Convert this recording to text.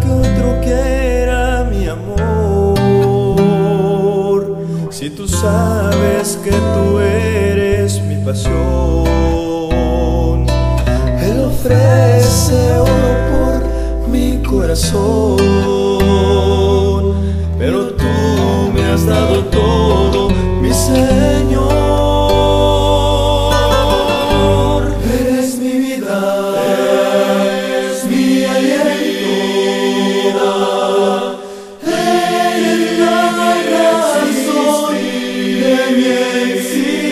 que otro quiera mi amor, si tú sabes que tú eres mi pasión, Él ofrece oro por mi corazón, pero tú me has dado todo, mi Señor. Eres mi vida. esse